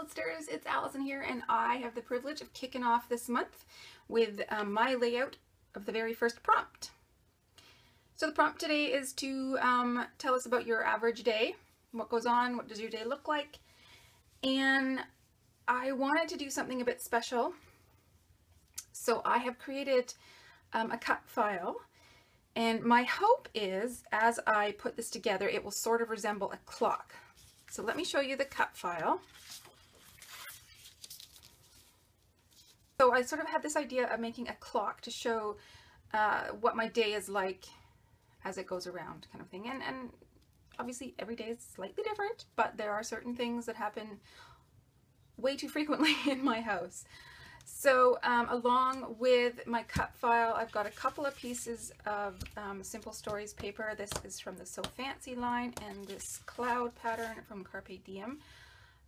Loadsters, it's Alison here and I have the privilege of kicking off this month with um, my layout of the very first prompt. So the prompt today is to um, tell us about your average day, what goes on, what does your day look like, and I wanted to do something a bit special. So I have created um, a cut file and my hope is as I put this together it will sort of resemble a clock. So let me show you the cut file. So I sort of had this idea of making a clock to show uh, what my day is like as it goes around kind of thing. And, and obviously every day is slightly different, but there are certain things that happen way too frequently in my house. So um, along with my cut file, I've got a couple of pieces of um, Simple Stories paper. This is from the So Fancy line and this cloud pattern from Carpe Diem.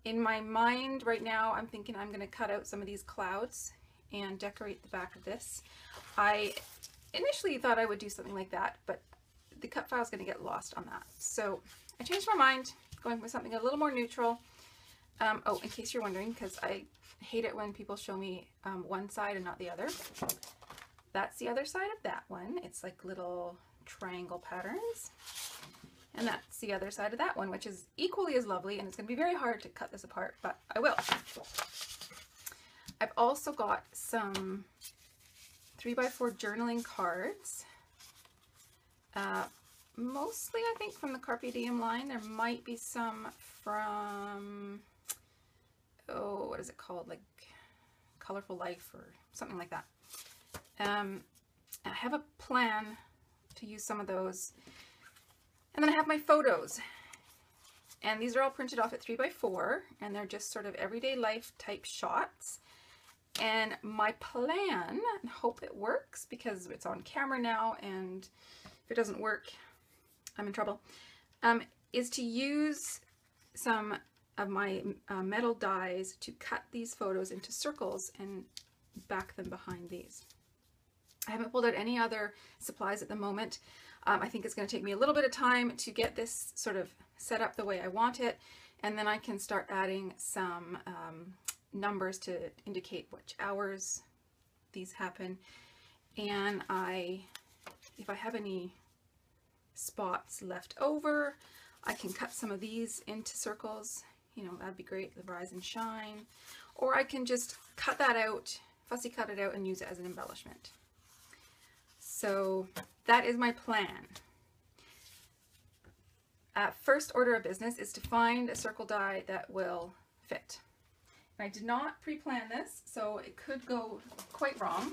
In my mind right now, I'm thinking I'm going to cut out some of these clouds and decorate the back of this. I initially thought I would do something like that, but the cut file is going to get lost on that. So I changed my mind, going with something a little more neutral. Um, oh, in case you're wondering, because I hate it when people show me um, one side and not the other. That's the other side of that one. It's like little triangle patterns. And that's the other side of that one, which is equally as lovely, and it's going to be very hard to cut this apart, but I will. I've also got some 3x4 journaling cards. Uh, mostly, I think, from the Carpe Diem line. There might be some from, oh, what is it called? Like Colorful Life or something like that. Um, I have a plan to use some of those. And then I have my photos. And these are all printed off at 3x4, and they're just sort of everyday life type shots. And my plan, and hope it works because it's on camera now and if it doesn't work, I'm in trouble, um, is to use some of my uh, metal dies to cut these photos into circles and back them behind these. I haven't pulled out any other supplies at the moment. Um, I think it's going to take me a little bit of time to get this sort of set up the way I want it and then I can start adding some um, numbers to indicate which hours these happen. And I, if I have any spots left over, I can cut some of these into circles. You know, that'd be great, the rise and shine. Or I can just cut that out, fussy cut it out and use it as an embellishment. So that is my plan. Uh, first order of business is to find a circle die that will fit. I did not pre-plan this, so it could go quite wrong.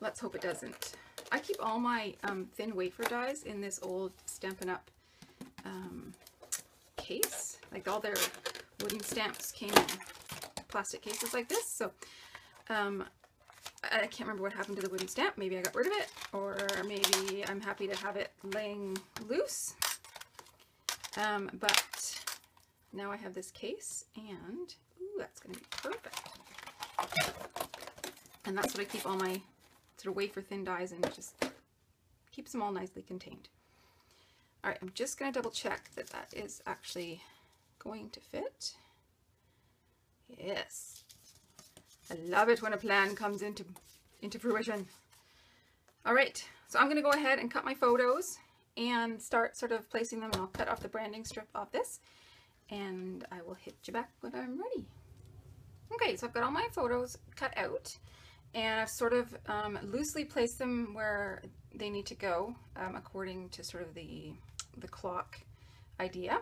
Let's hope it doesn't. I keep all my um, thin wafer dies in this old Stampin' Up! Um, case. Like all their wooden stamps came in plastic cases like this. So um, I can't remember what happened to the wooden stamp. Maybe I got rid of it, or maybe I'm happy to have it laying loose. Um, but now I have this case and, ooh, that's going to be perfect. And that's what I keep all my sort of wafer thin dies in, just keeps them all nicely contained. All right, I'm just going to double check that that is actually going to fit. Yes. I love it when a plan comes into, into fruition. All right, so I'm going to go ahead and cut my photos and start sort of placing them and I'll cut off the branding strip off this and I will hit you back when I'm ready. Okay, so I've got all my photos cut out and I've sort of um, loosely placed them where they need to go um, according to sort of the, the clock idea.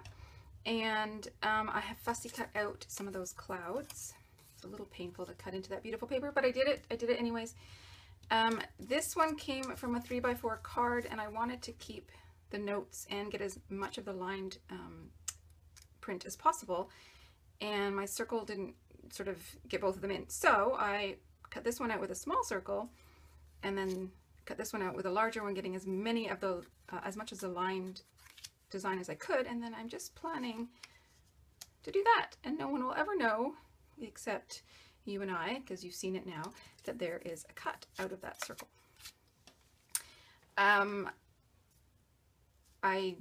And um, I have fussy cut out some of those clouds. It's a little painful to cut into that beautiful paper, but I did it. I did it anyways. Um, this one came from a three by four card and I wanted to keep the notes and get as much of the lined um, print as possible and my circle didn't sort of get both of them in. So I cut this one out with a small circle and then cut this one out with a larger one, getting as many of the, uh, as much as the lined design as I could. And then I'm just planning to do that. And no one will ever know, except you and I, because you've seen it now, that there is a cut out of that circle. Um, I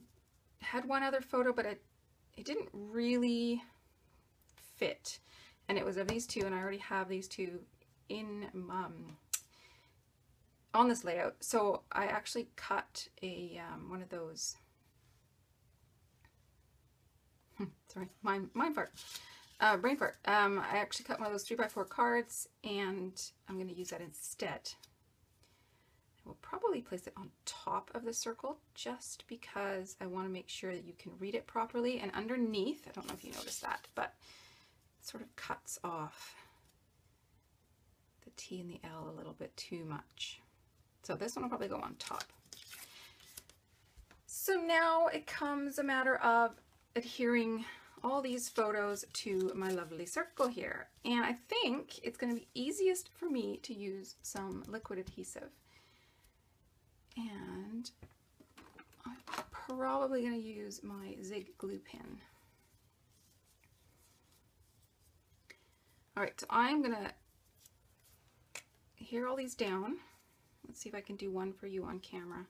had one other photo, but it it didn't really fit. And it was of these two, and I already have these two in um, on this layout. So I actually cut a um, one of those. Hmm, sorry, mind, mind fart. Uh, brain fart. Um, I actually cut one of those 3 by 4 cards and I'm going to use that instead. I will probably place it on top of the circle just because I want to make sure that you can read it properly. And underneath, I don't know if you noticed that, but it sort of cuts off the T and the L a little bit too much. So this one will probably go on top. So now it comes a matter of adhering all these photos to my lovely circle here. And I think it's going to be easiest for me to use some liquid adhesive. And I'm probably going to use my Zig glue pen. All right, so I'm going to hear all these down. Let's see if I can do one for you on camera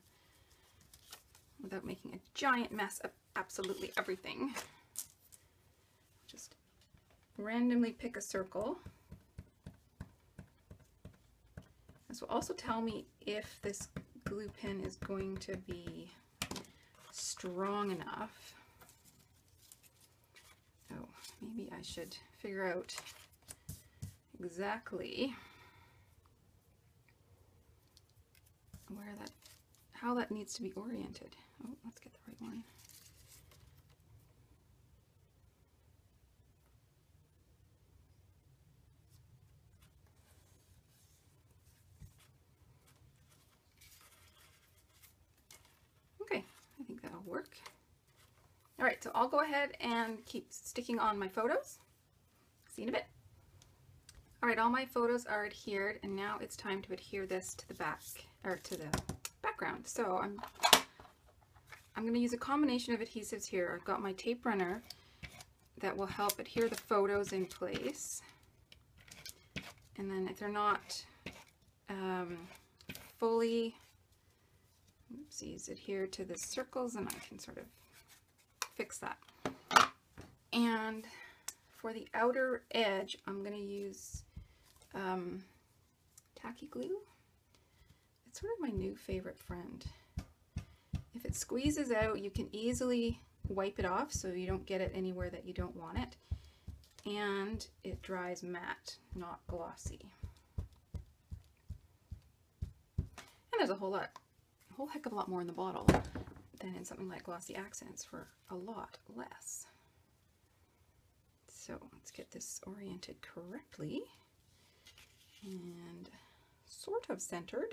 without making a giant mess of absolutely everything. Just randomly pick a circle. This will also tell me if this glue pen is going to be strong enough. Oh, maybe I should figure out exactly where that, how that needs to be oriented. Oh, let's get the right one. Okay, I think that'll work. All right, so I'll go ahead and keep sticking on my photos. See you in a bit. All right, all my photos are adhered, and now it's time to adhere this to the back, or to the background. So I'm, I'm going to use a combination of adhesives here. I've got my tape runner that will help adhere the photos in place. And then if they're not um, fully, oopsies, adhere to the circles, and I can sort of fix that. And for the outer edge, I'm going to use um, tacky glue. It's sort of my new favorite friend. If it squeezes out, you can easily wipe it off so you don't get it anywhere that you don't want it. And it dries matte, not glossy. And there's a whole lot, a whole heck of a lot more in the bottle than in something like Glossy Accents for a lot less. So let's get this oriented correctly and sort of centered.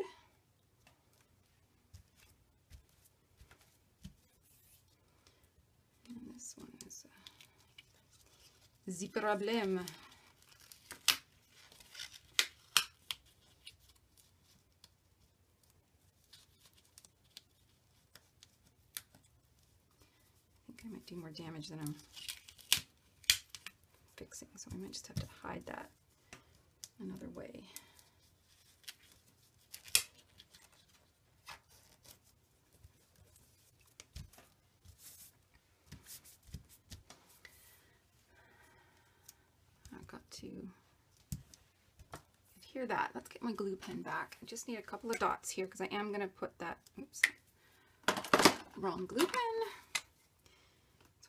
And this one is a the problem. I think I might do more damage than I'm fixing, so I might just have to hide that another way. I've got to adhere that. Let's get my glue pen back. I just need a couple of dots here because I am going to put that, oops, wrong glue pen.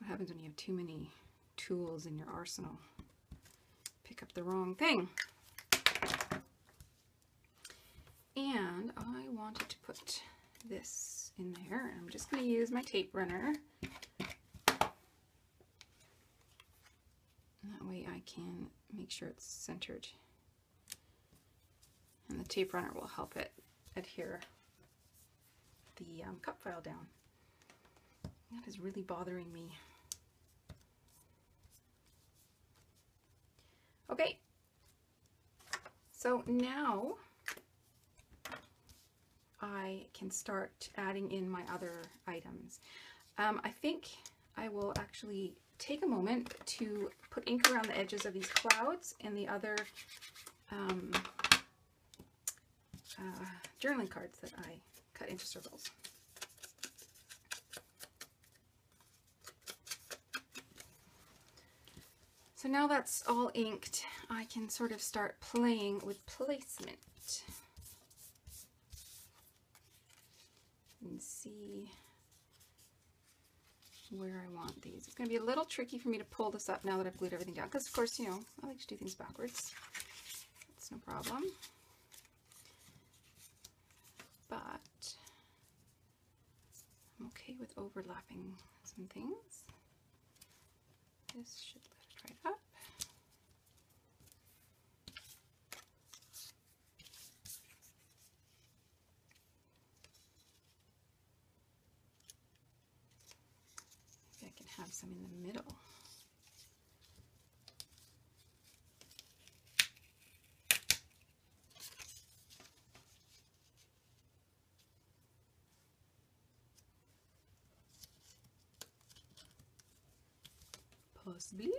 What happens when you have too many tools in your arsenal. Pick up the wrong thing. And I wanted to put this in there. I'm just going to use my tape runner. That way I can make sure it's centered. And the tape runner will help it adhere the um, cut file down. That is really bothering me. Okay, so now I can start adding in my other items. Um, I think I will actually take a moment to put ink around the edges of these clouds and the other um, uh, journaling cards that I cut into circles. So now that's all inked, I can sort of start playing with placement. And see where I want these. It's going to be a little tricky for me to pull this up now that I've glued everything down. Because, of course, you know, I like to do things backwards. That's no problem. But I'm okay with overlapping some things. This should right up. Maybe I can have some in the middle. Possibly.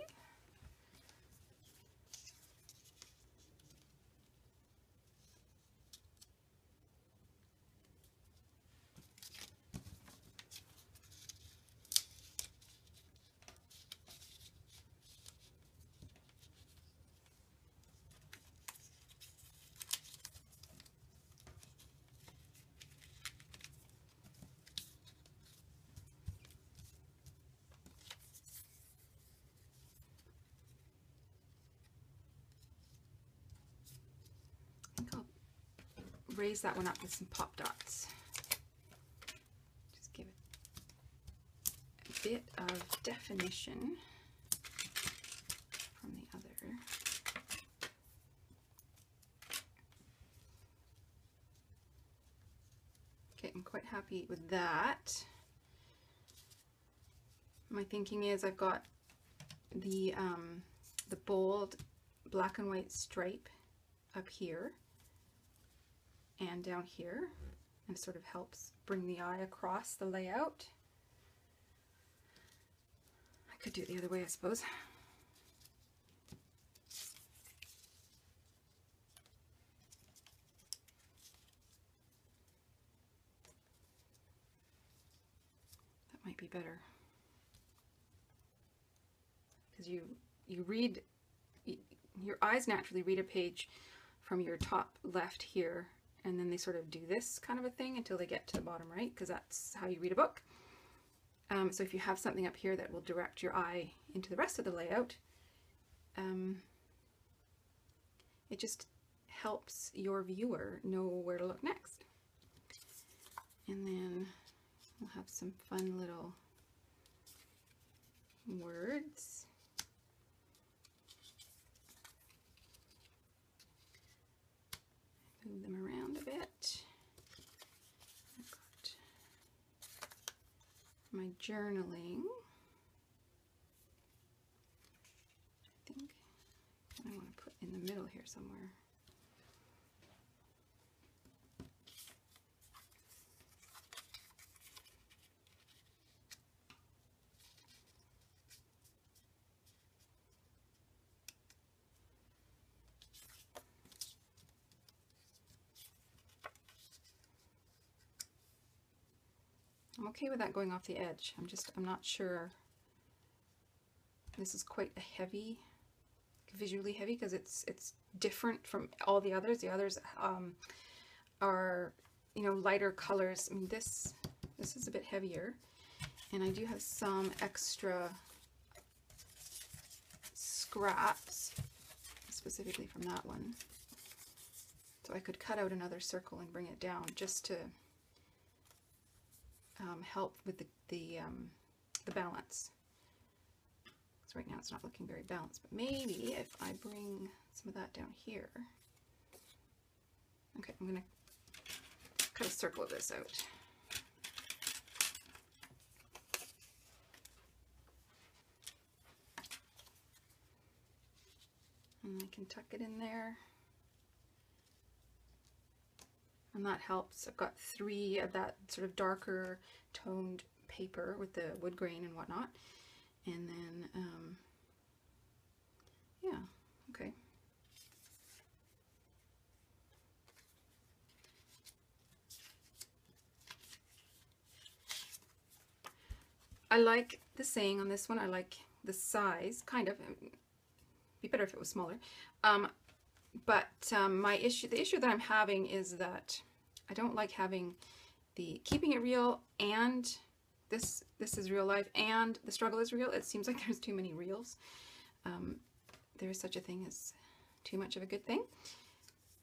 I think I'll raise that one up with some pop dots. Just give it a bit of definition from the other. Okay, I'm quite happy with that. My thinking is I've got the um, the bold black and white stripe up here and down here and sort of helps bring the eye across the layout. I could do it the other way, I suppose. That might be better. Because you, you read, your eyes naturally read a page from your top left here and then they sort of do this kind of a thing until they get to the bottom right because that's how you read a book. Um, so if you have something up here that will direct your eye into the rest of the layout, um, it just helps your viewer know where to look next. And then we'll have some fun little words. Move them around a bit. I've got my journaling. I think I want to put in the middle here somewhere. Okay with that going off the edge. I'm just, I'm not sure. This is quite a heavy, visually heavy because it's it's different from all the others. The others um, are, you know, lighter colors. I mean, this this is a bit heavier, and I do have some extra scraps, specifically from that one. So I could cut out another circle and bring it down just to um, help with the, the, um, the balance. Because right now it's not looking very balanced, but maybe if I bring some of that down here. Okay, I'm going to cut a circle of this out. And I can tuck it in there. And that helps. I've got three of that sort of darker toned paper with the wood grain and whatnot. And then, um, yeah, okay. I like the saying on this one. I like the size, kind of. be better if it was smaller. Um, but um, my issue, the issue that I'm having is that I don't like having the keeping it real and this this is real life and the struggle is real. It seems like there's too many reels. Um, there is such a thing as too much of a good thing.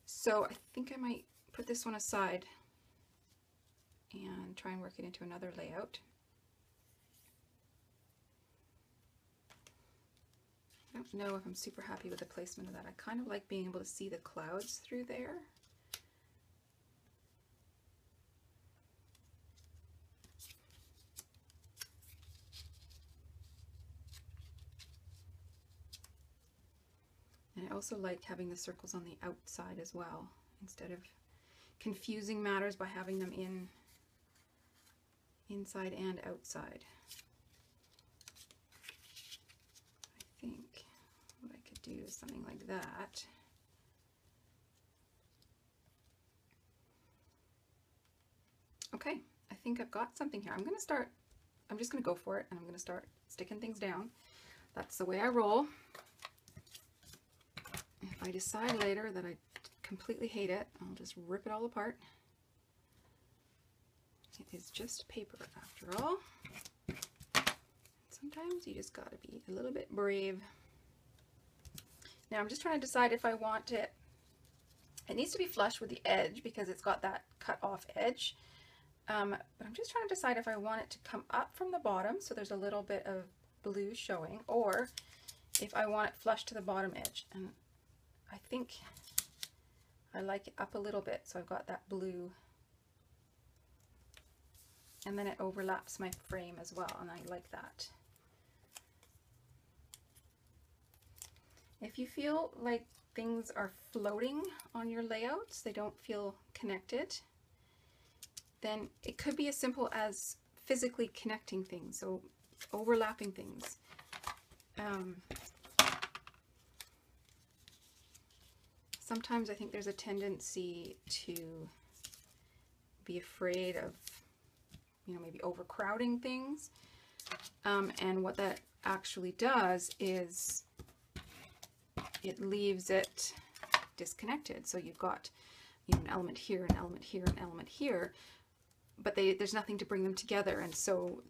So I think I might put this one aside and try and work it into another layout. I don't know if I'm super happy with the placement of that. I kind of like being able to see the clouds through there. And I also like having the circles on the outside as well, instead of confusing matters by having them in inside and outside. I think what I could do something like that. Okay, I think I've got something here. I'm going to start, I'm just going to go for it and I'm going to start sticking things down. That's the way I roll. If I decide later that I completely hate it, I'll just rip it all apart. It is just paper after all. Sometimes you just gotta be a little bit brave. Now I'm just trying to decide if I want it, it needs to be flush with the edge because it's got that cut off edge. Um, but I'm just trying to decide if I want it to come up from the bottom so there's a little bit of blue showing or if I want it flush to the bottom edge. And I think I like it up a little bit so I've got that blue and then it overlaps my frame as well and I like that. If you feel like things are floating on your layouts, they don't feel connected, then it could be as simple as physically connecting things, so overlapping things. Um, sometimes I think there's a tendency to be afraid of you know, maybe overcrowding things. Um, and what that actually does is it leaves it disconnected. So you've got you know, an element here, an element here, an element here, but they, there's nothing to bring them together. And so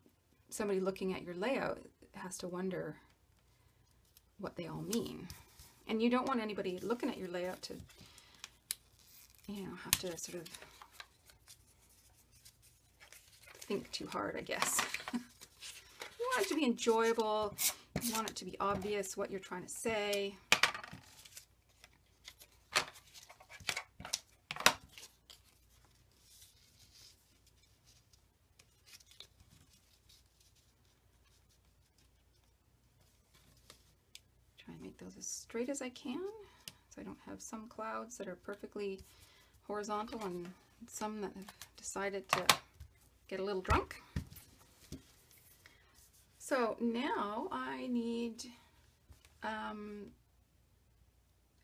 somebody looking at your layout has to wonder what they all mean. And you don't want anybody looking at your layout to, you know, have to sort of think too hard, I guess. you want it to be enjoyable. You want it to be obvious what you're trying to say. Those as straight as I can so I don't have some clouds that are perfectly horizontal and some that have decided to get a little drunk. So now I need, um,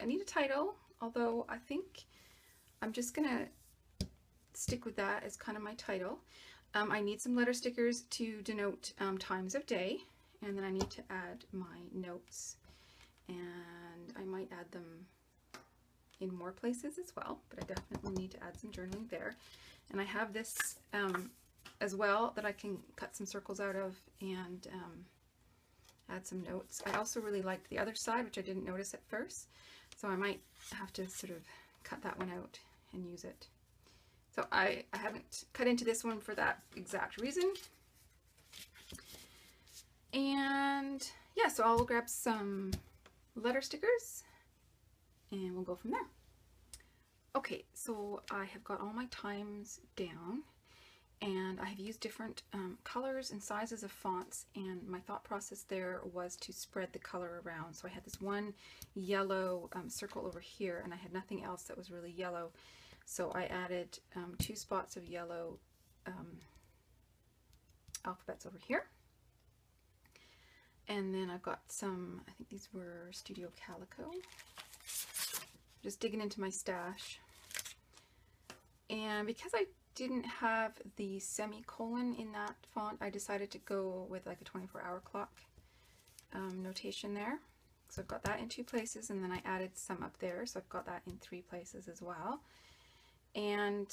I need a title, although I think I'm just gonna stick with that as kind of my title. Um, I need some letter stickers to denote um, times of day, and then I need to add my notes, and I might add them in more places as well, but I definitely need to add some journaling there. And I have this um, as well that I can cut some circles out of and um, add some notes. I also really liked the other side, which I didn't notice at first, so I might have to sort of cut that one out and use it. So I, I haven't cut into this one for that exact reason. And yeah, so I'll grab some letter stickers and we'll go from there. Okay, so I have got all my times down and I have used different um, colors and sizes of fonts and my thought process there was to spread the color around. So I had this one yellow um, circle over here and I had nothing else that was really yellow. So I added um, two spots of yellow um, alphabets over here. And then I've got some, I think these were Studio Calico. Just digging into my stash. And because I didn't have the semicolon in that font, I decided to go with like a 24 hour clock um, notation there. So I've got that in two places and then I added some up there. So I've got that in three places as well. And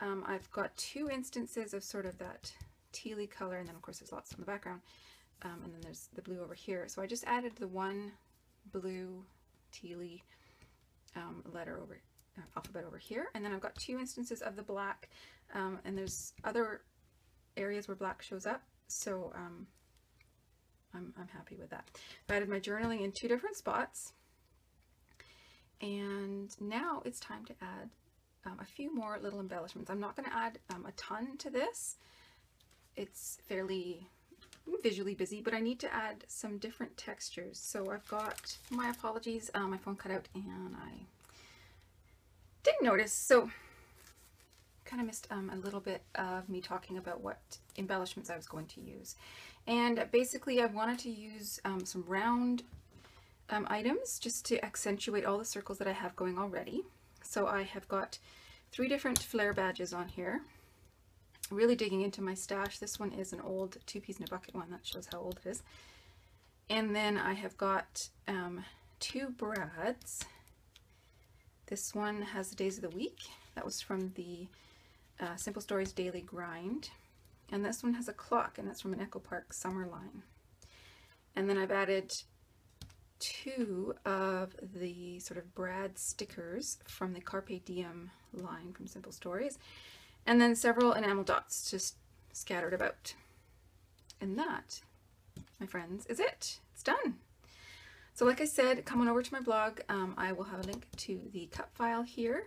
um, I've got two instances of sort of that tealy color and then of course there's lots in the background. Um, and then there's the blue over here. So I just added the one blue tealy um, letter over uh, alphabet over here and then I've got two instances of the black um, and there's other areas where black shows up so um, I'm, I'm happy with that. I added my journaling in two different spots and now it's time to add um, a few more little embellishments. I'm not going to add um, a ton to this. It's fairly visually busy, but I need to add some different textures. So I've got, my apologies, uh, my phone cut out and I didn't notice. So kind of missed um, a little bit of me talking about what embellishments I was going to use. And basically I wanted to use um, some round um, items just to accentuate all the circles that I have going already. So I have got three different flare badges on here. Really digging into my stash. This one is an old two peas in a bucket one. That shows how old it is. And then I have got um, two brads. This one has the days of the week. That was from the uh, Simple Stories Daily Grind. And this one has a clock, and that's from an Echo Park summer line. And then I've added two of the sort of Brad stickers from the Carpe Diem line from Simple Stories, and then several enamel dots just scattered about. And that, my friends, is it. It's done. So like I said, come on over to my blog. Um, I will have a link to the cut file here,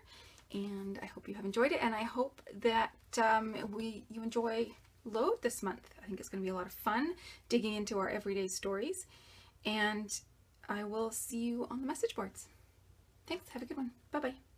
and I hope you have enjoyed it, and I hope that um, we you enjoy Load this month. I think it's going to be a lot of fun digging into our everyday stories, and I will see you on the message boards. Thanks. Have a good one. Bye-bye.